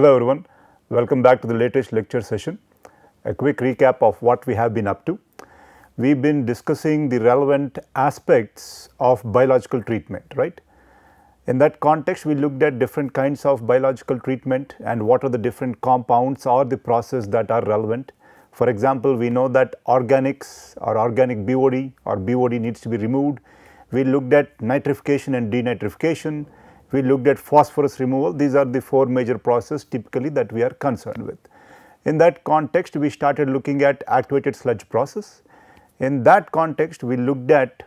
Hello everyone, welcome back to the latest lecture session. A quick recap of what we have been up to. We have been discussing the relevant aspects of biological treatment, right. In that context, we looked at different kinds of biological treatment and what are the different compounds or the process that are relevant. For example, we know that organics or organic BOD or BOD needs to be removed. We looked at nitrification and denitrification we looked at phosphorus removal. These are the four major processes typically that we are concerned with. In that context, we started looking at activated sludge process. In that context, we looked at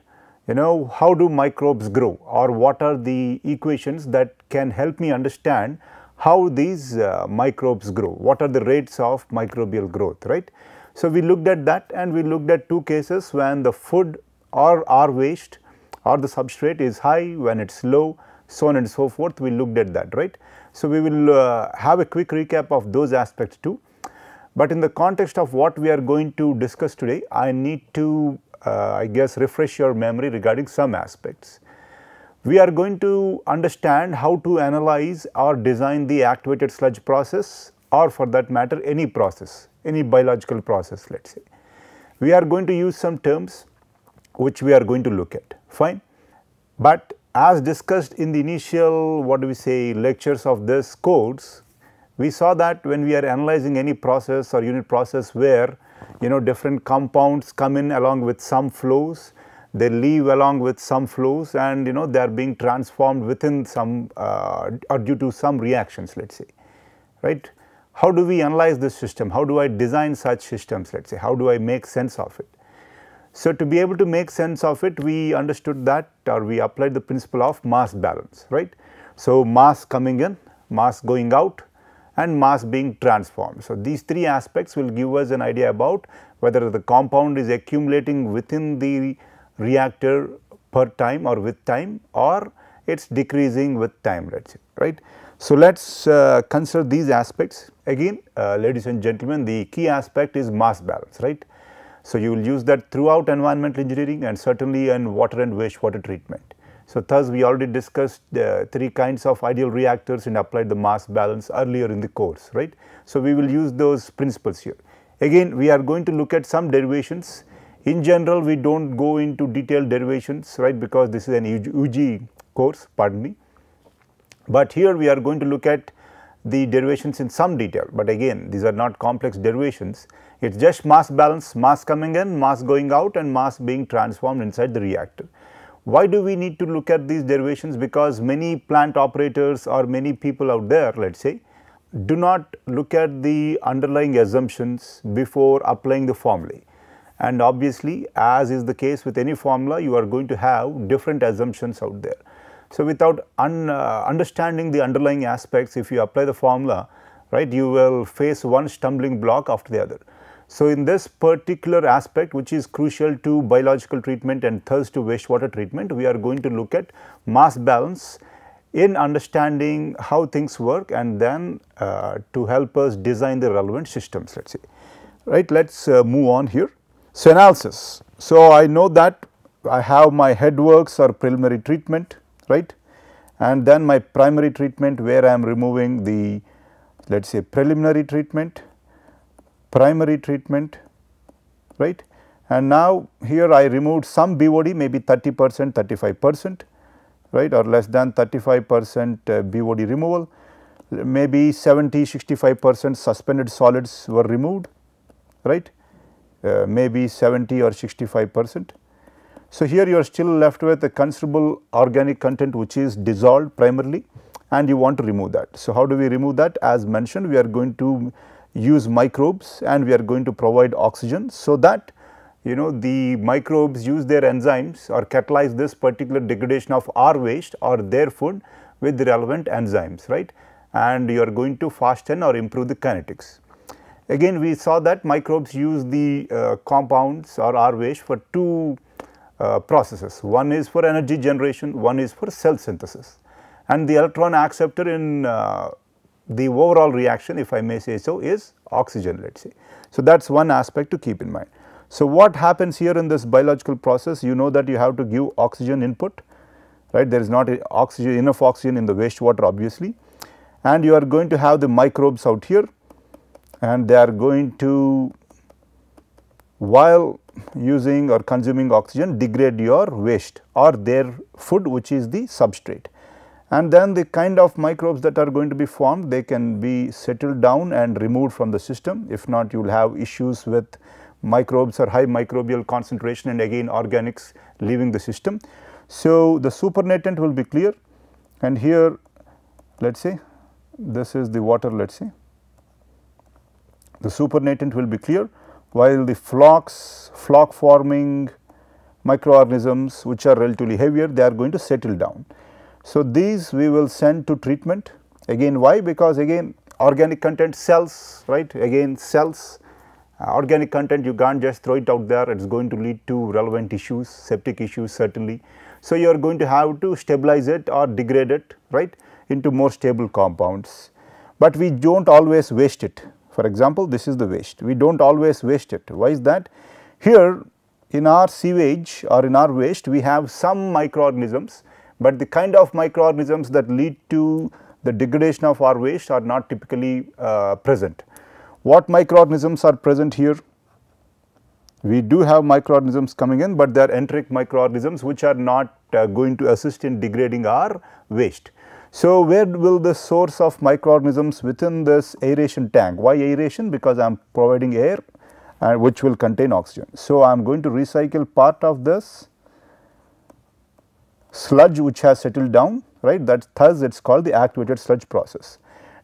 you know how do microbes grow or what are the equations that can help me understand how these uh, microbes grow, what are the rates of microbial growth, right. So, we looked at that and we looked at two cases when the food or our waste or the substrate is high, when it is low so on and so forth we looked at that right. So, we will uh, have a quick recap of those aspects too, but in the context of what we are going to discuss today I need to uh, I guess refresh your memory regarding some aspects. We are going to understand how to analyze or design the activated sludge process or for that matter any process, any biological process let us say. We are going to use some terms which we are going to look at fine, but as discussed in the initial what do we say lectures of this course, we saw that when we are analyzing any process or unit process where you know different compounds come in along with some flows, they leave along with some flows and you know they are being transformed within some uh, or due to some reactions let us say, right. How do we analyze this system? How do I design such systems let us say? How do I make sense of it? So, to be able to make sense of it we understood that or we applied the principle of mass balance right. So, mass coming in, mass going out and mass being transformed. So, these three aspects will give us an idea about whether the compound is accumulating within the reactor per time or with time or it is decreasing with time let us say right. So, let us uh, consider these aspects again uh, ladies and gentlemen the key aspect is mass balance right. So, you will use that throughout environmental engineering and certainly in water and wastewater treatment. So, thus we already discussed uh, three kinds of ideal reactors and applied the mass balance earlier in the course, right. So, we will use those principles here. Again we are going to look at some derivations. In general we do not go into detailed derivations, right, because this is an UG course, pardon me. But here we are going to look at the derivations in some detail, but again these are not complex derivations it is just mass balance, mass coming in, mass going out and mass being transformed inside the reactor. Why do we need to look at these derivations? Because many plant operators or many people out there let us say do not look at the underlying assumptions before applying the formulae. And obviously, as is the case with any formula, you are going to have different assumptions out there. So, without un, uh, understanding the underlying aspects, if you apply the formula, right, you will face one stumbling block after the other. So, in this particular aspect which is crucial to biological treatment and thus to wastewater treatment, we are going to look at mass balance in understanding how things work and then uh, to help us design the relevant systems let us say right. Let us uh, move on here. So, analysis. So, I know that I have my head works or preliminary treatment right and then my primary treatment where I am removing the let us say preliminary treatment primary treatment right? And now here I removed some BOD maybe 30 percent 35 percent right? Or less than 35 percent uh, BOD removal. Maybe 70 65 percent suspended solids were removed right? Uh, maybe 70 or 65 percent. So, here you are still left with a considerable organic content which is dissolved primarily and you want to remove that. So, how do we remove that? As mentioned we are going to use microbes and we are going to provide oxygen so that you know the microbes use their enzymes or catalyze this particular degradation of our waste or their food with the relevant enzymes right? And you are going to fasten or improve the kinetics. Again we saw that microbes use the uh, compounds or our waste for two uh, processes. One is for energy generation one is for cell synthesis. And the electron acceptor in uh, the overall reaction if I may say so is oxygen let us say. So, that is one aspect to keep in mind. So, what happens here in this biological process you know that you have to give oxygen input right there is not oxygen enough oxygen in the wastewater obviously and you are going to have the microbes out here and they are going to while using or consuming oxygen degrade your waste or their food which is the substrate. And then the kind of microbes that are going to be formed they can be settled down and removed from the system if not you will have issues with microbes or high microbial concentration and again organics leaving the system. So, the supernatant will be clear and here let us say this is the water let us say the supernatant will be clear while the flocs floc forming microorganisms which are relatively heavier they are going to settle down. So, these we will send to treatment. Again why? Because again organic content cells right? Again cells uh, organic content you can't just throw it out there. It is going to lead to relevant issues septic issues certainly. So, you are going to have to stabilize it or degrade it right into more stable compounds, but we do not always waste it. For example, this is the waste. We do not always waste it. Why is that? Here in our sewage or in our waste we have some microorganisms but the kind of microorganisms that lead to the degradation of our waste are not typically uh, present. What microorganisms are present here? We do have microorganisms coming in, but they are enteric microorganisms which are not uh, going to assist in degrading our waste. So, where will the source of microorganisms within this aeration tank? Why aeration? Because I am providing air uh, which will contain oxygen. So, I am going to recycle part of this sludge which has settled down right that thus it is called the activated sludge process.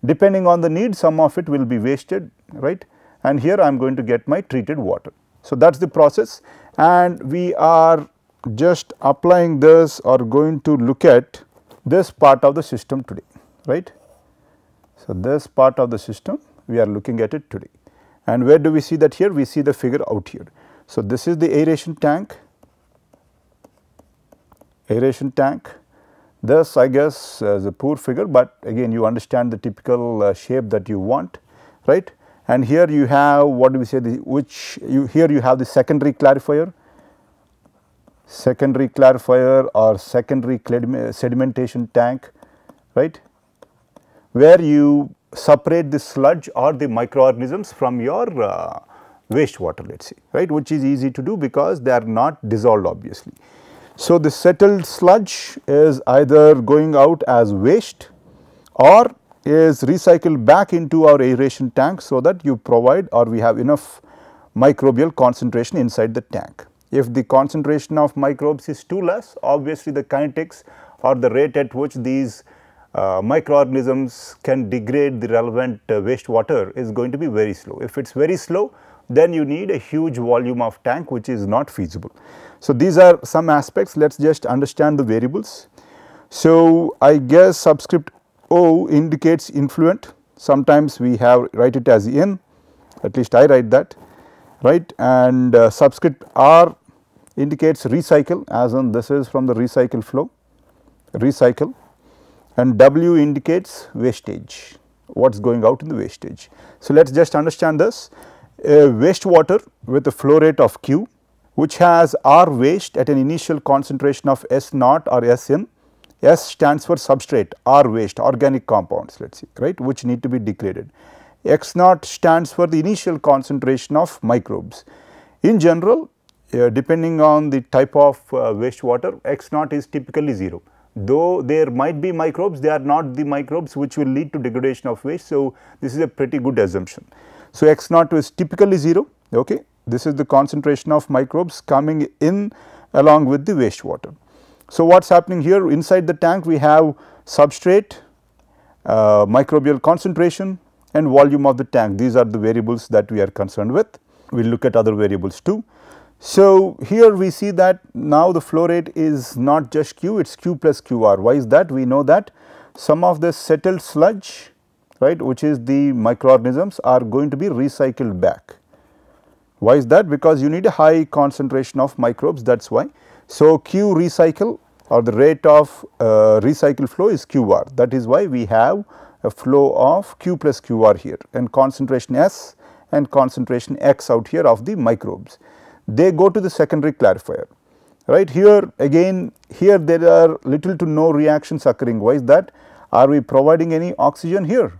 Depending on the need some of it will be wasted right and here I am going to get my treated water. So, that is the process and we are just applying this or going to look at this part of the system today right. So, this part of the system we are looking at it today and where do we see that here we see the figure out here. So, this is the aeration tank aeration tank. This I guess is a poor figure, but again you understand the typical uh, shape that you want, right. And here you have what do we say the which you here you have the secondary clarifier, secondary clarifier or secondary sedimentation tank, right, where you separate the sludge or the microorganisms from your uh, wastewater let us say right which is easy to do because they are not dissolved obviously. So, the settled sludge is either going out as waste or is recycled back into our aeration tank so that you provide or we have enough microbial concentration inside the tank. If the concentration of microbes is too less obviously the kinetics or the rate at which these uh, microorganisms can degrade the relevant uh, wastewater is going to be very slow. If it is very slow then you need a huge volume of tank which is not feasible. So, these are some aspects. Let us just understand the variables. So, I guess subscript O indicates influent. Sometimes we have write it as in at least I write that right? And uh, subscript R indicates recycle as in this is from the recycle flow recycle. And W indicates wastage what is going out in the wastage. So, let us just understand this. A wastewater with a flow rate of Q which has R waste at an initial concentration of S naught or S in, S stands for substrate R waste organic compounds let us see right which need to be degraded. X naught stands for the initial concentration of microbes. In general uh, depending on the type of uh, wastewater X naught is typically 0 though there might be microbes they are not the microbes which will lead to degradation of waste. So, this is a pretty good assumption. So, X naught is typically 0 okay this is the concentration of microbes coming in along with the wastewater. So, what is happening here inside the tank we have substrate, uh, microbial concentration and volume of the tank these are the variables that we are concerned with. We will look at other variables too. So, here we see that now the flow rate is not just Q it is Q plus QR why is that we know that some of the settled sludge right which is the microorganisms are going to be recycled back why is that? Because you need a high concentration of microbes that is why. So, Q recycle or the rate of uh, recycle flow is QR that is why we have a flow of Q plus QR here and concentration S and concentration X out here of the microbes. They go to the secondary clarifier right here again here there are little to no reactions occurring why is that Are we providing any oxygen here?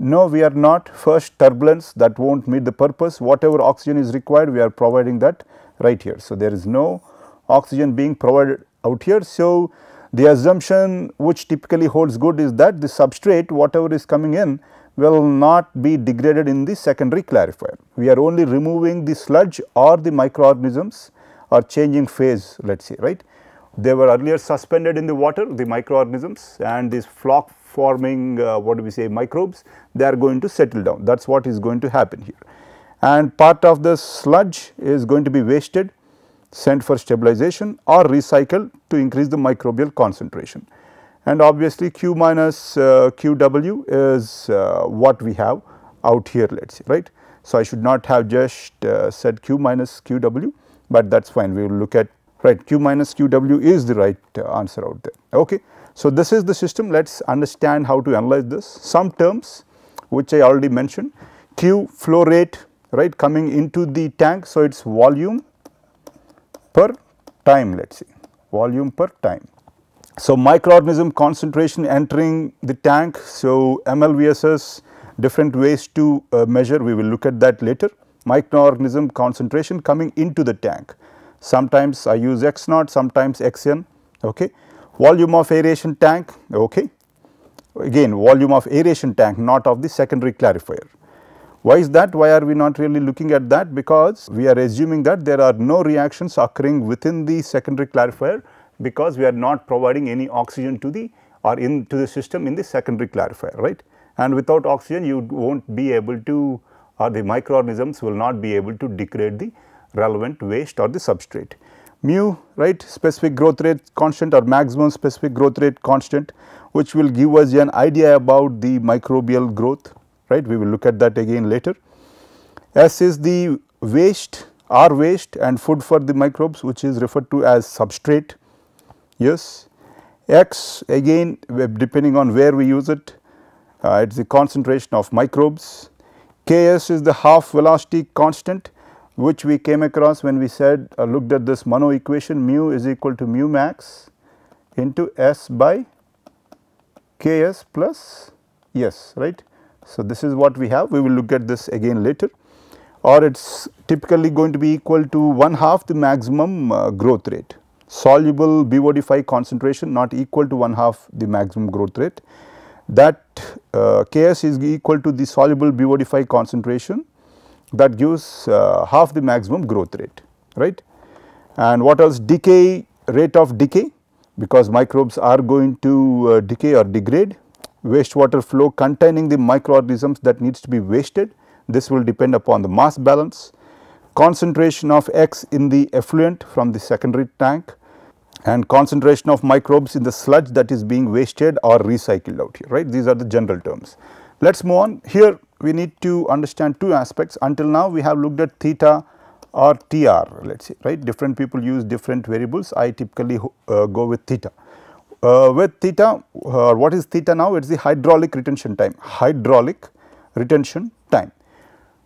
No, we are not. First turbulence that will not meet the purpose. Whatever oxygen is required, we are providing that right here. So, there is no oxygen being provided out here. So, the assumption which typically holds good is that the substrate whatever is coming in will not be degraded in the secondary clarifier. We are only removing the sludge or the microorganisms or changing phase let us say right. They were earlier suspended in the water the microorganisms and these floc forming uh, what do we say microbes they are going to settle down that is what is going to happen here. And part of the sludge is going to be wasted sent for stabilization or recycled to increase the microbial concentration. And obviously, Q minus uh, QW is uh, what we have out here let us say right. So, I should not have just uh, said Q minus QW, but that is fine we will look at right Q minus QW is the right uh, answer out there. Okay. So, this is the system let us understand how to analyze this some terms which I already mentioned Q flow rate right coming into the tank. So, it is volume per time let us say volume per time. So, microorganism concentration entering the tank. So, MLVSS different ways to uh, measure we will look at that later microorganism concentration coming into the tank. Sometimes I use x naught sometimes xn okay. Volume of aeration tank okay. Again volume of aeration tank not of the secondary clarifier. Why is that? Why are we not really looking at that? Because we are assuming that there are no reactions occurring within the secondary clarifier because we are not providing any oxygen to the or into the system in the secondary clarifier right. And without oxygen you will not be able to or the microorganisms will not be able to degrade the relevant waste or the substrate. Mu right specific growth rate constant or maximum specific growth rate constant which will give us an idea about the microbial growth right we will look at that again later. S is the waste R waste and food for the microbes which is referred to as substrate yes. X again depending on where we use it uh, it is the concentration of microbes. Ks is the half velocity constant which we came across when we said uh, looked at this Monod equation mu is equal to mu max into S by Ks plus S right. So, this is what we have. We will look at this again later. Or it is typically going to be equal to one half the maximum uh, growth rate. Soluble BOD5 concentration not equal to one half the maximum growth rate. That uh, Ks is equal to the soluble BOD5 concentration that gives uh, half the maximum growth rate right. And what else decay rate of decay because microbes are going to uh, decay or degrade wastewater flow containing the microorganisms that needs to be wasted. This will depend upon the mass balance, concentration of X in the effluent from the secondary tank and concentration of microbes in the sludge that is being wasted or recycled out here right. These are the general terms. Let us move on here we need to understand two aspects. Until now we have looked at theta or TR let us say right? Different people use different variables. I typically uh, go with theta. Uh, with theta uh, what is theta now? It is the hydraulic retention time. Hydraulic retention time.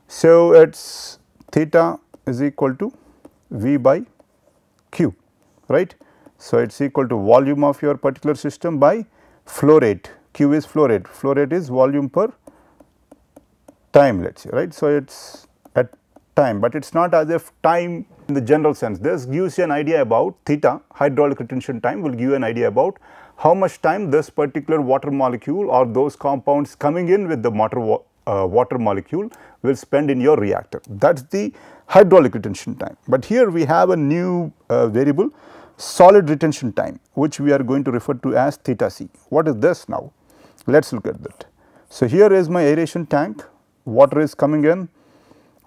So, it is theta is equal to V by Q right. So, it is equal to volume of your particular system by flow rate. Q is flow rate. Flow rate is volume per time let us say right. So, it is at time, but it is not as if time in the general sense this gives you an idea about theta hydraulic retention time will give you an idea about how much time this particular water molecule or those compounds coming in with the water, uh, water molecule will spend in your reactor that is the hydraulic retention time. But here we have a new uh, variable solid retention time which we are going to refer to as theta c. What is this now? Let us look at that. So, here is my aeration tank water is coming in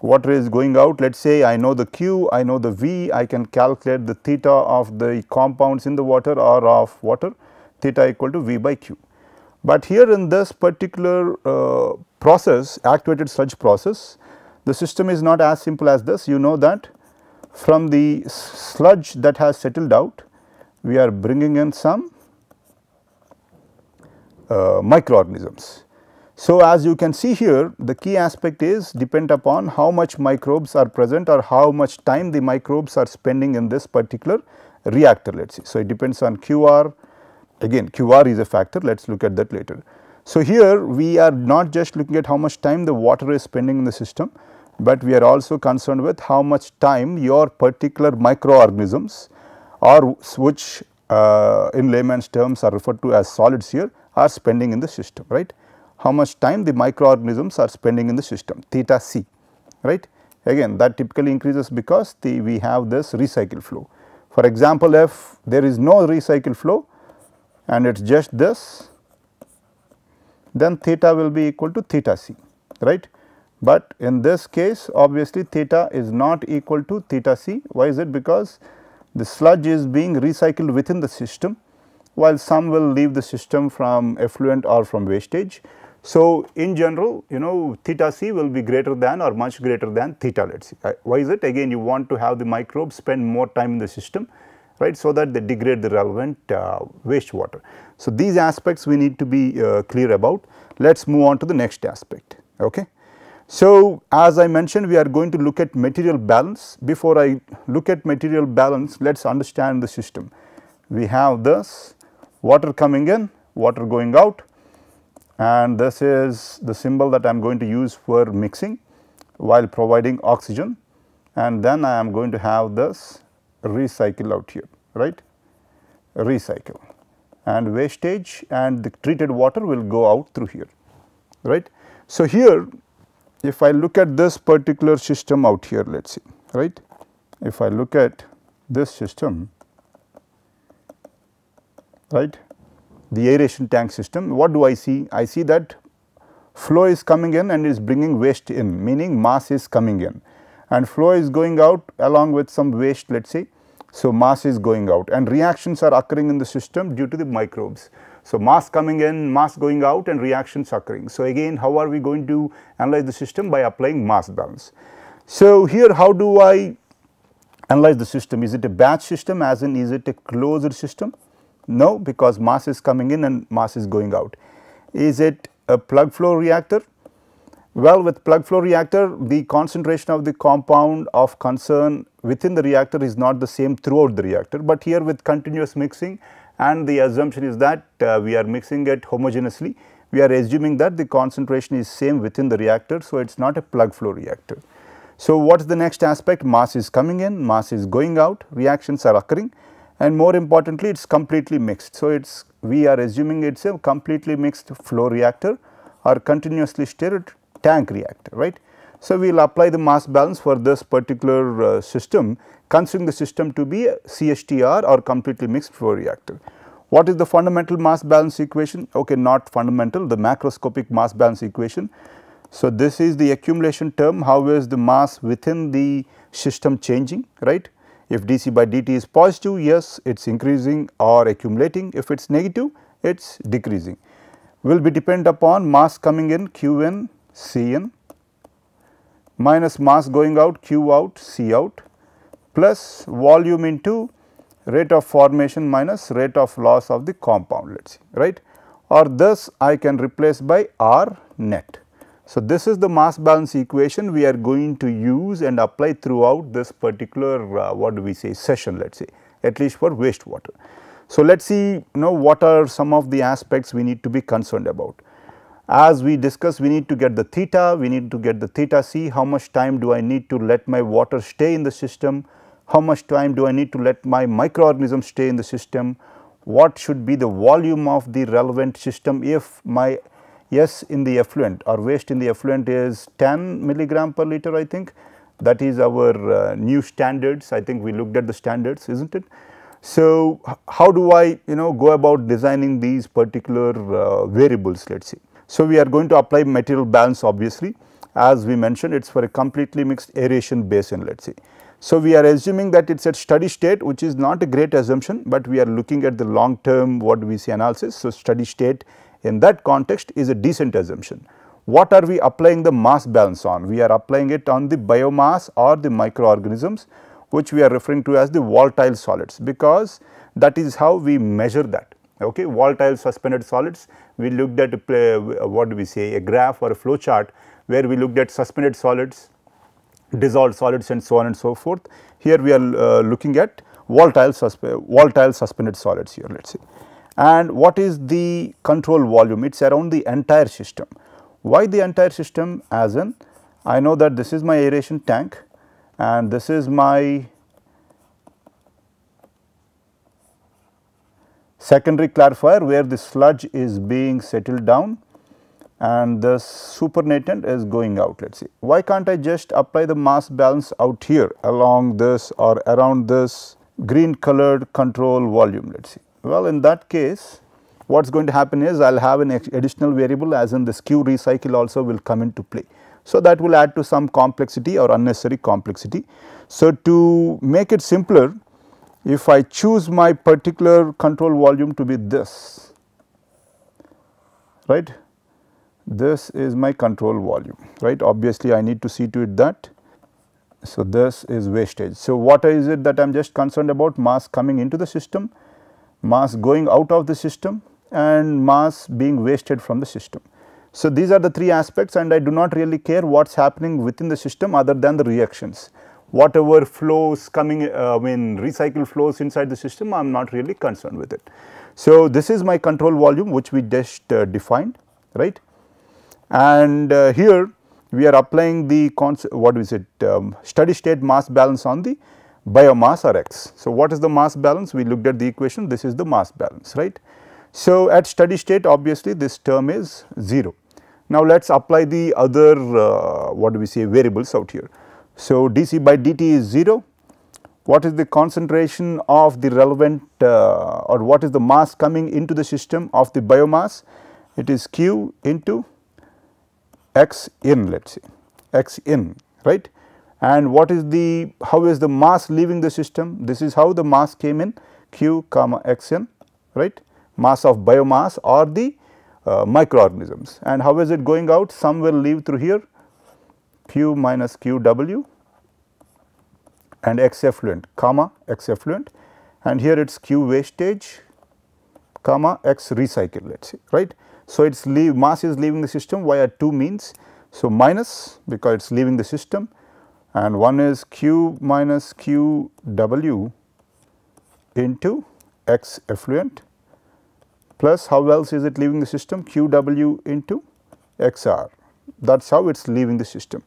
water is going out. Let us say I know the Q, I know the V, I can calculate the theta of the compounds in the water or of water theta equal to V by Q. But here in this particular uh, process activated sludge process the system is not as simple as this. You know that from the sludge that has settled out we are bringing in some uh, microorganisms so, as you can see here the key aspect is depend upon how much microbes are present or how much time the microbes are spending in this particular reactor let us see. So, it depends on QR again QR is a factor let us look at that later. So, here we are not just looking at how much time the water is spending in the system, but we are also concerned with how much time your particular microorganisms or which uh, in layman's terms are referred to as solids here are spending in the system right. How much time the microorganisms are spending in the system theta c right. Again that typically increases because the we have this recycle flow. For example, if there is no recycle flow and it is just this then theta will be equal to theta c right. But in this case obviously theta is not equal to theta c why is it because the sludge is being recycled within the system while some will leave the system from effluent or from wastage. So, in general you know theta c will be greater than or much greater than theta let us see. Uh, why is it again you want to have the microbes spend more time in the system right so that they degrade the relevant uh, wastewater. So, these aspects we need to be uh, clear about. Let us move on to the next aspect. Okay. So, as I mentioned we are going to look at material balance. Before I look at material balance let us understand the system. We have this water coming in, water going out and this is the symbol that I am going to use for mixing while providing oxygen and then I am going to have this recycle out here right recycle and wastage and the treated water will go out through here right. So, here if I look at this particular system out here let us see right. If I look at this system right the aeration tank system what do I see? I see that flow is coming in and is bringing waste in meaning mass is coming in and flow is going out along with some waste let us say. So, mass is going out and reactions are occurring in the system due to the microbes. So, mass coming in, mass going out and reactions occurring. So, again how are we going to analyze the system by applying mass balance. So, here how do I analyze the system? Is it a batch system as in is it a closed system? No, because mass is coming in and mass is going out. Is it a plug flow reactor? Well, with plug flow reactor, the concentration of the compound of concern within the reactor is not the same throughout the reactor, but here with continuous mixing and the assumption is that uh, we are mixing it homogeneously. We are assuming that the concentration is same within the reactor. So, it is not a plug flow reactor. So, what is the next aspect? Mass is coming in, mass is going out, reactions are occurring and more importantly it is completely mixed. So, it is we are assuming it is a completely mixed flow reactor or continuously stirred tank reactor right. So, we will apply the mass balance for this particular uh, system considering the system to be a CSTR or completely mixed flow reactor. What is the fundamental mass balance equation? Okay, not fundamental, the macroscopic mass balance equation. So, this is the accumulation term, how is the mass within the system changing, right. If dC by dt is positive, yes, it is increasing or accumulating. If it is negative, it is decreasing. Will be depend upon mass coming in Q in, C in minus mass going out Q out, C out plus volume into rate of formation minus rate of loss of the compound let us see right or thus I can replace by R net. So, this is the mass balance equation we are going to use and apply throughout this particular uh, what do we say session let us say at least for wastewater. So, let us see you know what are some of the aspects we need to be concerned about. As we discussed we need to get the theta, we need to get the theta c, how much time do I need to let my water stay in the system, how much time do I need to let my microorganisms stay in the system, what should be the volume of the relevant system if my S in the effluent or waste in the effluent is 10 milligram per liter I think that is our uh, new standards I think we looked at the standards is not it. So, how do I you know go about designing these particular uh, variables let us see. So, we are going to apply material balance obviously as we mentioned it is for a completely mixed aeration basin let us see. So, we are assuming that it is at steady state which is not a great assumption, but we are looking at the long term what we see analysis. So, steady state in that context is a decent assumption. What are we applying the mass balance on? We are applying it on the biomass or the microorganisms which we are referring to as the volatile solids because that is how we measure that. Okay, volatile suspended solids we looked at what do we say a graph or a flow chart where we looked at suspended solids dissolved solids and so on and so forth. Here we are uh, looking at volatile, suspe volatile suspended solids here let us say. And what is the control volume? It is around the entire system. Why the entire system as in I know that this is my aeration tank and this is my secondary clarifier where the sludge is being settled down and the supernatant is going out let us see. Why can't I just apply the mass balance out here along this or around this green colored control volume let us see. Well in that case what is going to happen is I will have an additional variable as in this Q recycle also will come into play. So, that will add to some complexity or unnecessary complexity. So, to make it simpler if I choose my particular control volume to be this right this is my control volume right obviously I need to see to it that so this is wastage. So, what is it that I am just concerned about mass coming into the system, mass going out of the system and mass being wasted from the system. So, these are the three aspects and I do not really care what is happening within the system other than the reactions whatever flows coming uh, I mean recycle flows inside the system I am not really concerned with it. So, this is my control volume which we just uh, defined right and uh, here we are applying the what is it um, steady state mass balance on the biomass or x. So, what is the mass balance we looked at the equation this is the mass balance right. So, at steady state obviously this term is 0. Now, let us apply the other uh, what do we say variables out here. So, dC by dt is 0. What is the concentration of the relevant uh, or what is the mass coming into the system of the biomass? It is q into x in let us say x in right and what is the how is the mass leaving the system? This is how the mass came in q comma x in right? Mass of biomass or the uh, microorganisms. And how is it going out? Some will leave through here q minus q w and x effluent comma x effluent. And here it is q wastage comma x recycle let us say right. So, it is leave mass is leaving the system via two means. So, minus because it is leaving the system and one is q minus q w into x effluent plus how else is it leaving the system q w into x r that is how it is leaving the system.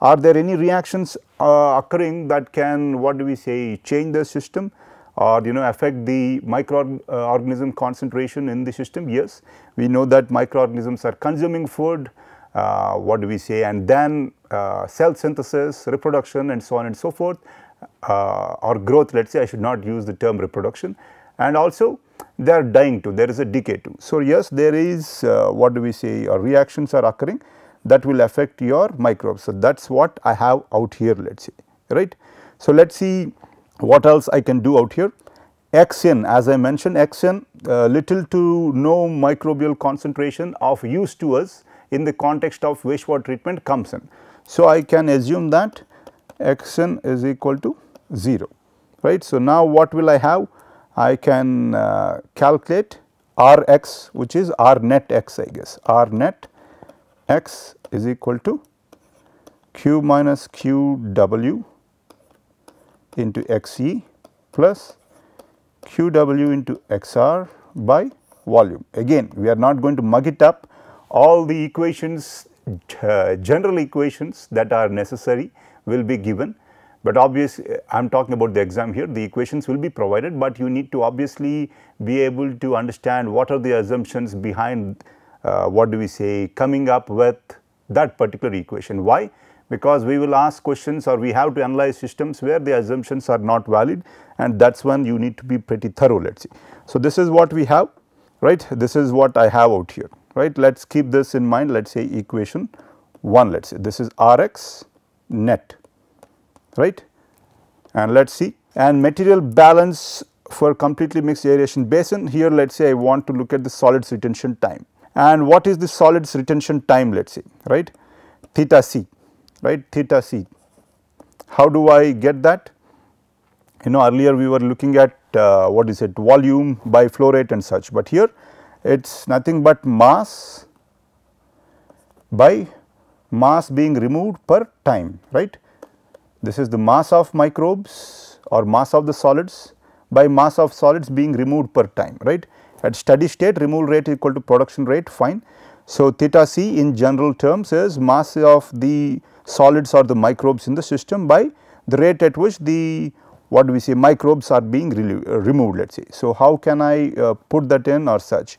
Are there any reactions uh, occurring that can what do we say change the system or you know affect the microorganism concentration in the system? Yes, we know that microorganisms are consuming food uh, what do we say and then uh, cell synthesis, reproduction and so on and so forth uh, or growth let us say I should not use the term reproduction and also they are dying too there is a decay too. So, yes there is uh, what do we say or reactions are occurring that will affect your microbes. So, that is what I have out here let us say right. So, let us see what else I can do out here xn as I mentioned xn uh, little to no microbial concentration of use to us in the context of wastewater treatment comes in. So, I can assume that xn is equal to 0 right. So, now what will I have I can uh, calculate R x which is R net x I guess R net x is equal to q minus q w into x e plus q w into x r by volume. Again we are not going to mug it up all the equations uh, general equations that are necessary will be given, but obviously I am talking about the exam here the equations will be provided, but you need to obviously be able to understand what are the assumptions behind uh, what do we say coming up with that particular equation. Why? Because we will ask questions or we have to analyze systems where the assumptions are not valid and that is when you need to be pretty thorough let us see. So, this is what we have right this is what I have out here right? Let us keep this in mind. Let us say equation 1 let us say. This is R x net right? And let us see. And material balance for completely mixed aeration basin. Here let us say I want to look at the solids retention time. And what is the solids retention time let us say right? Theta c right? Theta c. How do I get that? You know earlier we were looking at uh, what is it? Volume by flow rate and such, but here it is nothing but mass by mass being removed per time right. This is the mass of microbes or mass of the solids by mass of solids being removed per time right at steady state removal rate equal to production rate fine. So, theta c in general terms is mass of the solids or the microbes in the system by the rate at which the what do we say microbes are being removed let us say. So, how can I uh, put that in or such?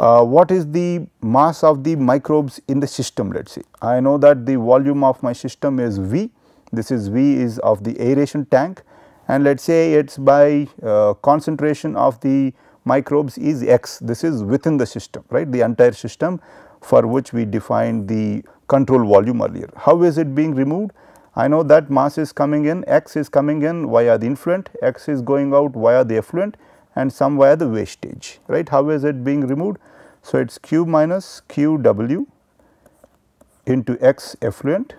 Uh, what is the mass of the microbes in the system let us say. I know that the volume of my system is V, this is V is of the aeration tank and let us say it is by uh, concentration of the microbes is x, this is within the system right the entire system for which we defined the control volume earlier. How is it being removed? I know that mass is coming in, x is coming in via the influent, x is going out via the effluent and some via the wastage, right. How is it being removed? So, it is q minus q w into x effluent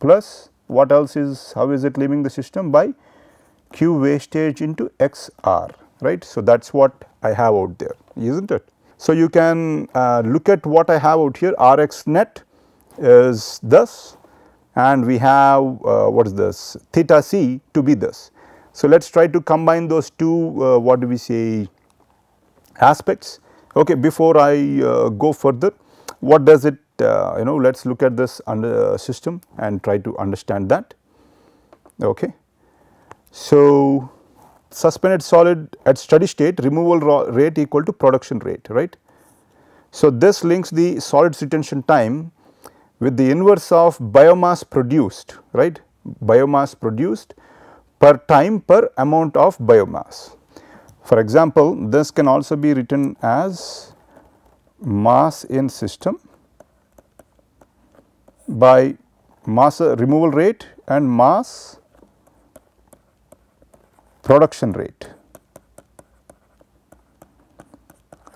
plus what else is, how is it leaving the system by q wastage into x r, right. So, that is what I have out there, is not it. So, you can uh, look at what I have out here R x net is this and we have uh, what is this theta c to be this. So, let us try to combine those two uh, what do we say aspects. Okay, before I uh, go further what does it uh, you know let us look at this under uh, system and try to understand that. Okay. So, suspended solid at steady state removal rate equal to production rate right. So, this links the solids retention time with the inverse of biomass produced right biomass produced per time per amount of biomass. For example, this can also be written as mass in system by mass removal rate and mass production rate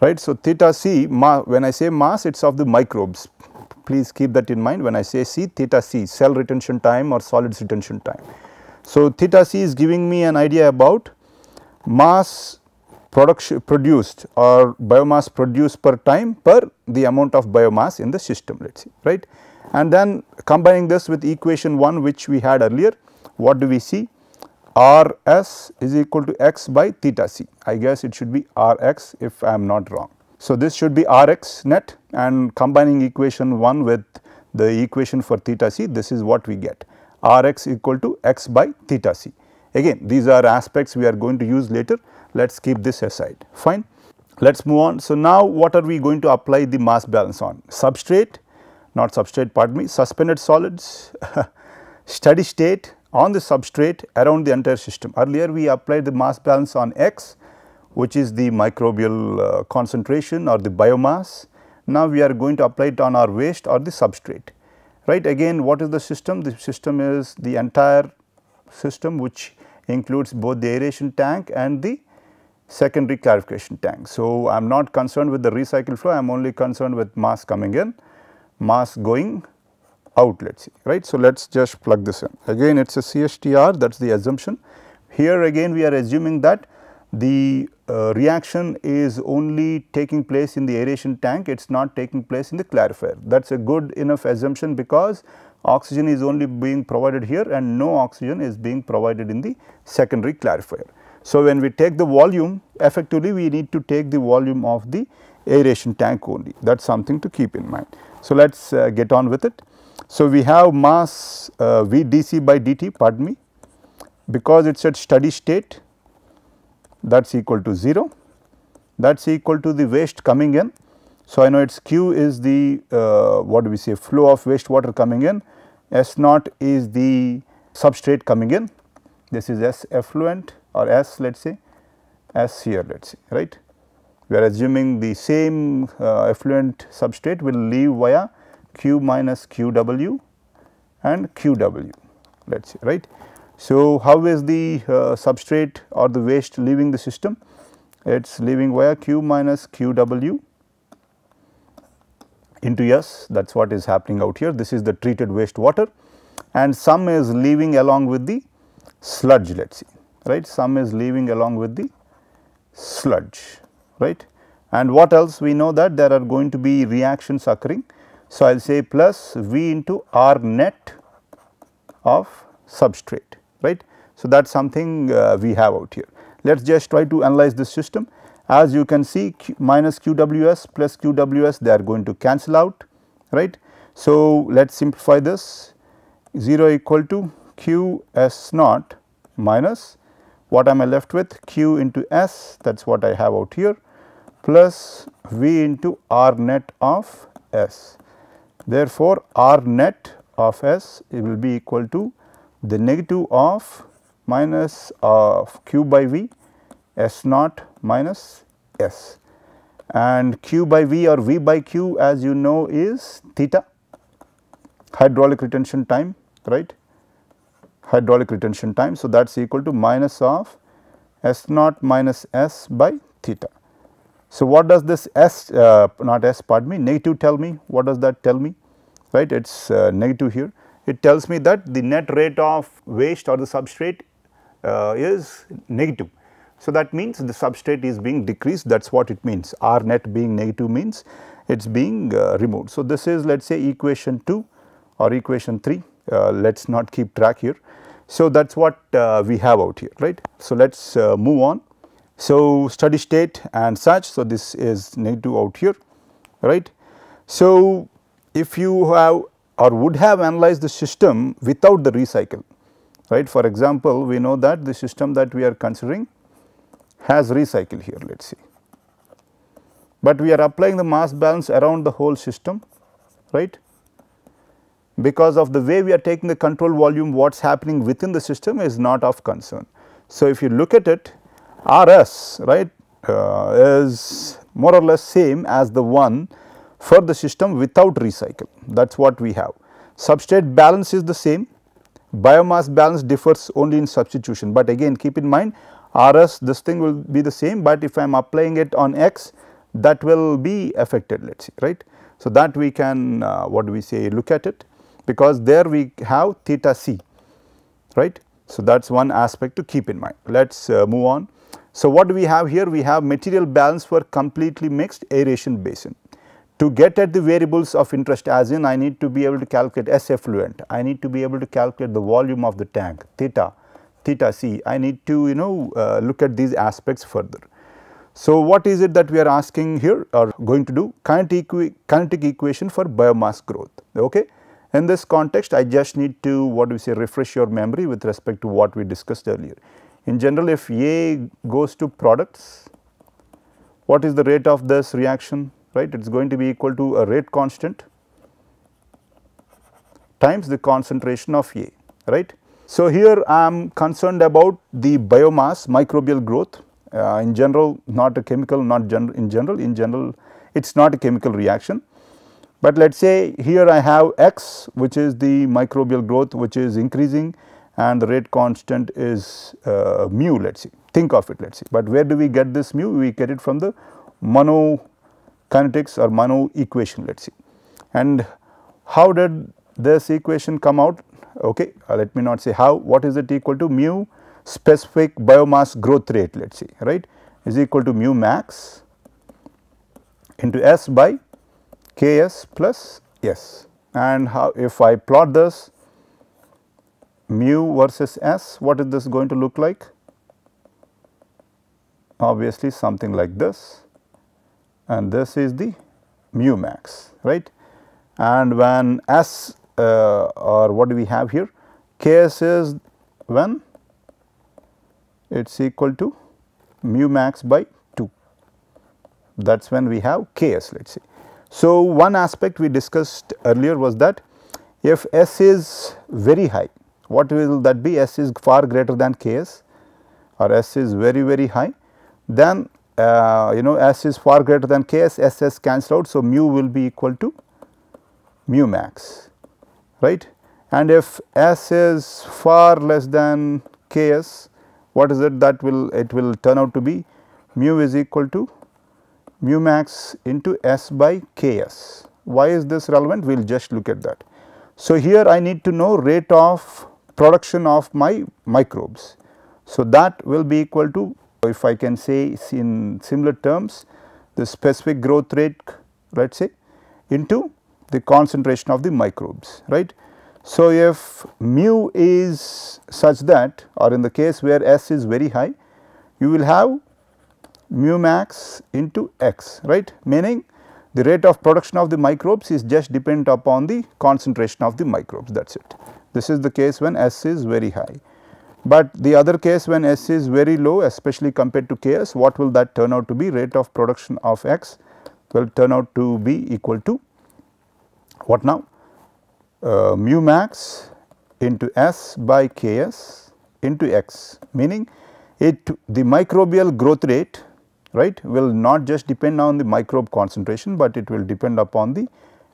right. So, theta c when I say mass it is of the microbes please keep that in mind when I say C theta C cell retention time or solids retention time. So, theta C is giving me an idea about mass production produced or biomass produced per time per the amount of biomass in the system let us see right. And then combining this with equation 1 which we had earlier what do we see R s is equal to x by theta c I guess it should be R x if I am not wrong. So, this should be R x net and combining equation 1 with the equation for theta c this is what we get R x equal to x by theta c. Again these are aspects we are going to use later let us keep this aside fine. Let us move on. So, now what are we going to apply the mass balance on substrate not substrate pardon me suspended solids steady state on the substrate around the entire system. Earlier we applied the mass balance on x which is the microbial uh, concentration or the biomass. Now, we are going to apply it on our waste or the substrate right. Again what is the system? The system is the entire system which includes both the aeration tank and the secondary clarification tank. So, I am not concerned with the recycle flow, I am only concerned with mass coming in, mass going out let us see right. So, let us just plug this in again it is a CSTR that is the assumption. Here again we are assuming that the uh, reaction is only taking place in the aeration tank, it is not taking place in the clarifier. That is a good enough assumption because oxygen is only being provided here and no oxygen is being provided in the secondary clarifier. So, when we take the volume effectively we need to take the volume of the aeration tank only that is something to keep in mind. So, let us uh, get on with it. So, we have mass uh, V dc by dt pardon me because it is at steady state that is equal to 0 that is equal to the waste coming in. So, I know its q is the uh, what do we say flow of waste water coming in S naught is the substrate coming in this is S effluent or S let us say S here let us say right. We are assuming the same uh, effluent substrate will leave via q minus qw and qw let us say right. So, how is the uh, substrate or the waste leaving the system? It is leaving via Q minus QW into S that is what is happening out here. This is the treated waste water and some is leaving along with the sludge let us see right. Some is leaving along with the sludge right. And what else we know that there are going to be reactions occurring. So, I will say plus V into R net of substrate right. So, that is something uh, we have out here. Let us just try to analyze this system. As you can see Q minus QWS plus QWS they are going to cancel out right. So, let us simplify this 0 equal to Q S naught minus what am I left with? Q into S that is what I have out here plus V into R net of S. Therefore, R net of S it will be equal to the negative of minus of Q by V S naught minus S. And Q by V or V by Q as you know is theta hydraulic retention time right hydraulic retention time. So, that is equal to minus of S naught minus S by theta. So, what does this S uh, not S pardon me negative tell me what does that tell me right it is uh, negative here it tells me that the net rate of waste or the substrate uh, is negative. So, that means the substrate is being decreased that is what it means R net being negative means it is being uh, removed. So, this is let us say equation 2 or equation 3 uh, let us not keep track here. So, that is what uh, we have out here right. So, let us uh, move on. So, steady state and such. So, this is negative out here right. So, if you have or would have analyzed the system without the recycle right. For example, we know that the system that we are considering has recycle here let us see, but we are applying the mass balance around the whole system right because of the way we are taking the control volume what is happening within the system is not of concern. So, if you look at it RS right uh, is more or less same as the one for the system without recycle that is what we have. Substrate balance is the same, biomass balance differs only in substitution, but again keep in mind RS this thing will be the same, but if I am applying it on X that will be affected let us see right. So, that we can uh, what do we say look at it because there we have theta c right. So, that is one aspect to keep in mind. Let us uh, move on. So, what do we have here? We have material balance for completely mixed aeration basin. To get at the variables of interest as in I need to be able to calculate S effluent, I need to be able to calculate the volume of the tank theta, theta c, I need to you know uh, look at these aspects further. So, what is it that we are asking here or going to do? Kinetic, equi kinetic equation for biomass growth. Okay. In this context, I just need to what do we say refresh your memory with respect to what we discussed earlier. In general, if A goes to products, what is the rate of this reaction, right? It is going to be equal to a rate constant times the concentration of A, right. So, here I am concerned about the biomass microbial growth uh, in general not a chemical not gen in general in general it is not a chemical reaction but let us say here I have x which is the microbial growth which is increasing and the rate constant is uh, mu let us see think of it let us see. But where do we get this mu? We get it from the Monod kinetics or Monod equation let us see. And how did this equation come out? Okay, uh, let me not say how, what is it equal to mu specific biomass growth rate let us see right is equal to mu max into S by Ks plus S. And how if I plot this mu versus S what is this going to look like? Obviously something like this. And this is the mu max right? And when S uh, or what do we have here? Ks is when? It is equal to mu max by 2 that is when we have Ks let us say. So, one aspect we discussed earlier was that if S is very high, what will that be? S is far greater than Ks or S is very very high, then uh, you know S is far greater than Ks, SS cancel out. So, mu will be equal to mu max, right. And if S is far less than Ks, what is it that will it will turn out to be mu is equal to mu max into S by Ks. Why is this relevant? We will just look at that. So, here I need to know rate of production of my microbes. So, that will be equal to if I can say in similar terms the specific growth rate let us say into the concentration of the microbes right. So, if mu is such that or in the case where S is very high you will have mu max into x right meaning the rate of production of the microbes is just dependent upon the concentration of the microbes that is it. This is the case when S is very high. But the other case when S is very low especially compared to Ks what will that turn out to be rate of production of X will turn out to be equal to what now uh, mu max into S by Ks into X meaning it the microbial growth rate right will not just depend on the microbe concentration, but it will depend upon the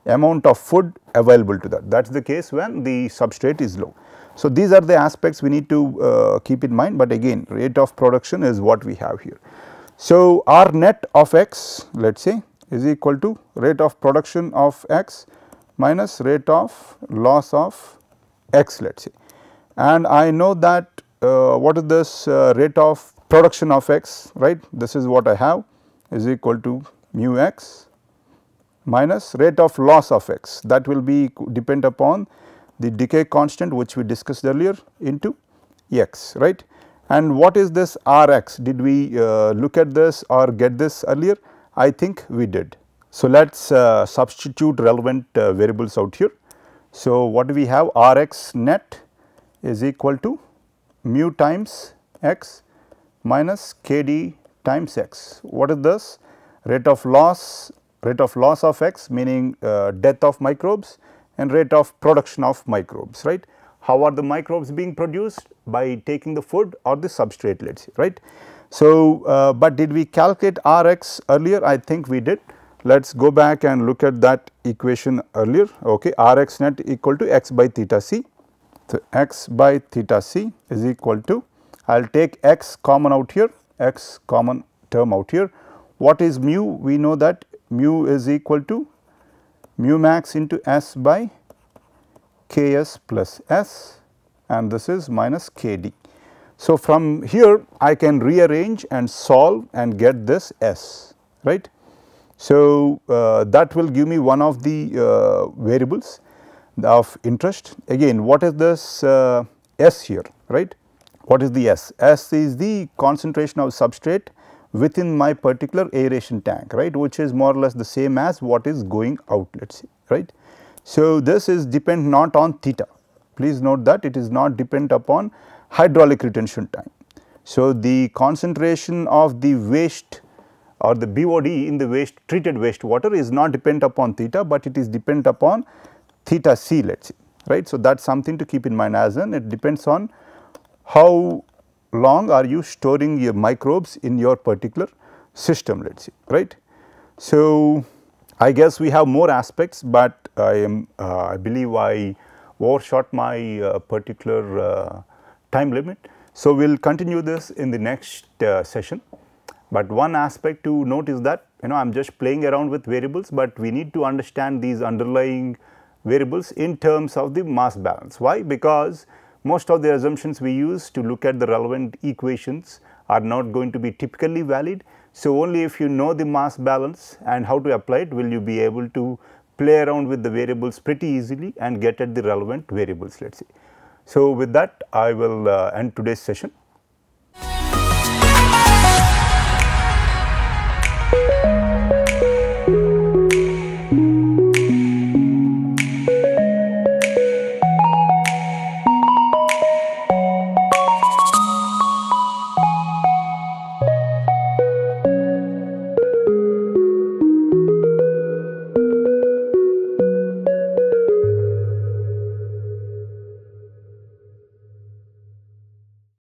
amount of food available to that that is the case when the substrate is low. So, these are the aspects we need to uh, keep in mind, but again rate of production is what we have here. So, R net of x let us say is equal to rate of production of x minus rate of loss of x let us say. And I know that uh, what is this uh, rate of production of x right this is what I have is equal to mu x minus rate of loss of x that will be depend upon the decay constant which we discussed earlier into x right. And what is this R x did we uh, look at this or get this earlier I think we did. So, let us uh, substitute relevant uh, variables out here. So, what do we have R x net is equal to mu times x minus k d times x. What is this? Rate of loss, rate of loss of x meaning uh, death of microbes and rate of production of microbes, right. How are the microbes being produced? By taking the food or the substrate let us say, right. So, uh, but did we calculate R x earlier? I think we did. Let us go back and look at that equation earlier, okay. R x net equal to x by theta c. So, x by theta c is equal to I will take x common out here, x common term out here. What is mu? We know that mu is equal to mu max into s by k s plus s and this is minus k d. So, from here I can rearrange and solve and get this s right. So, uh, that will give me one of the uh, variables of interest again what is this uh, s here right what is the S? S is the concentration of substrate within my particular aeration tank right which is more or less the same as what is going out let us say right. So, this is depend not on theta please note that it is not depend upon hydraulic retention time. So, the concentration of the waste or the BOD in the waste treated waste water is not depend upon theta, but it is depend upon theta c let us say right. So, that is something to keep in mind as an it depends on how long are you storing your microbes in your particular system let us say right. So, I guess we have more aspects, but I am uh, I believe I overshot my uh, particular uh, time limit. So, we will continue this in the next uh, session, but one aspect to note is that you know I am just playing around with variables, but we need to understand these underlying variables in terms of the mass balance. Why? Because most of the assumptions we use to look at the relevant equations are not going to be typically valid. So, only if you know the mass balance and how to apply it will you be able to play around with the variables pretty easily and get at the relevant variables let us say. So, with that I will uh, end today's session.